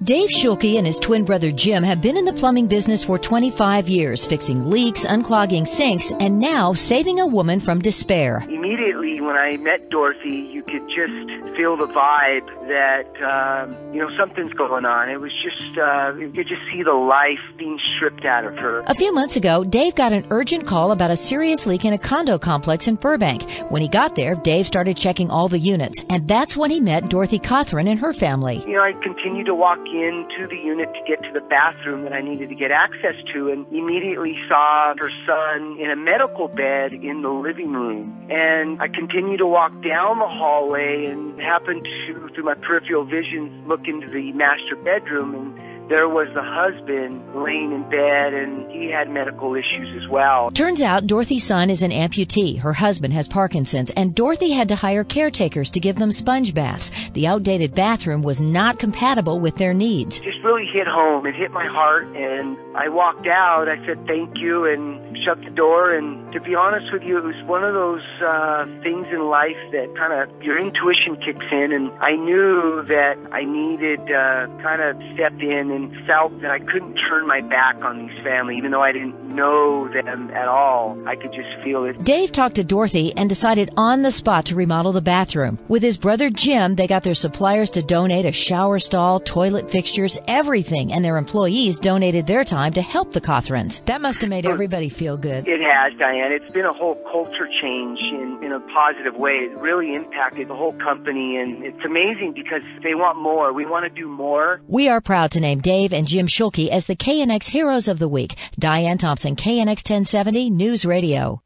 Dave Schulke and his twin brother Jim have been in the plumbing business for 25 years, fixing leaks, unclogging sinks, and now saving a woman from despair. Immediately when I met Dorothy, you could just feel the vibe that, um, you know, something's going on. It was just, uh, you could just see the life being stripped out of her. A few months ago, Dave got an urgent call about a serious leak in a condo complex in Burbank. When he got there, Dave started checking all the units, and that's when he met Dorothy Cothran and her family. You know, I continued to walk into the unit to get to the bathroom that I needed to get access to and immediately saw her son in a medical bed in the living room. And I continued to walk down the hallway and happened to, through my peripheral vision, look into the master bedroom and there was the husband laying in bed and he had medical issues as well. Turns out Dorothy's son is an amputee. Her husband has Parkinson's and Dorothy had to hire caretakers to give them sponge baths. The outdated bathroom was not compatible with their needs. It just really hit home. It hit my heart and I walked out. I said thank you and shut the door and to be honest with you, it was one of those uh, things in life that kind of your intuition kicks in and I knew that I needed uh, kind of step in and felt that I couldn't turn my back on these family, even though I didn't know them at all. I could just feel it. Dave talked to Dorothy and decided on the spot to remodel the bathroom. With his brother Jim, they got their suppliers to donate a shower stall, toilet fixtures, everything, and their employees donated their time to help the Cothrans. That must have made everybody feel good. It has, Diane. It's been a whole culture change in, in a positive way. It really impacted the whole company, and it's amazing because they want more. We want to do more. We are proud to name Dave and Jim Schulke as the KNX Heroes of the Week. Diane Thompson, KNX 1070 News Radio.